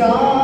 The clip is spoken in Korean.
자